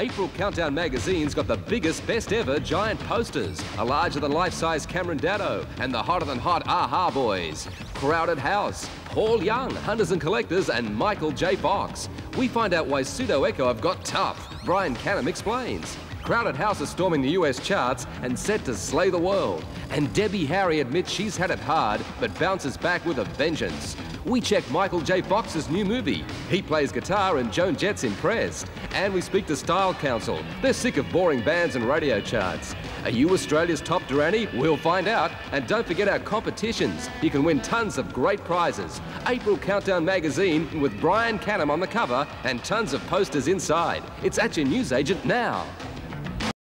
April Countdown magazine's got the biggest, best ever giant posters, a larger than life size Cameron Daddo, and the hotter than hot A-Ha Boys. Crowded House, Paul Young, Hunters and Collectors, and Michael J. Fox. We find out why Pseudo Echo have got tough. Brian Canham explains. Crowded House is storming the US charts and set to slay the world. And Debbie Harry admits she's had it hard, but bounces back with a vengeance. We check Michael J. Fox's new movie. He plays guitar and Joan Jett's impressed. And we speak to Style Council. They're sick of boring bands and radio charts. Are you Australia's top Duranie? We'll find out. And don't forget our competitions. You can win tons of great prizes. April Countdown magazine with Brian Canham on the and tons of posters inside. It's at your newsagent now.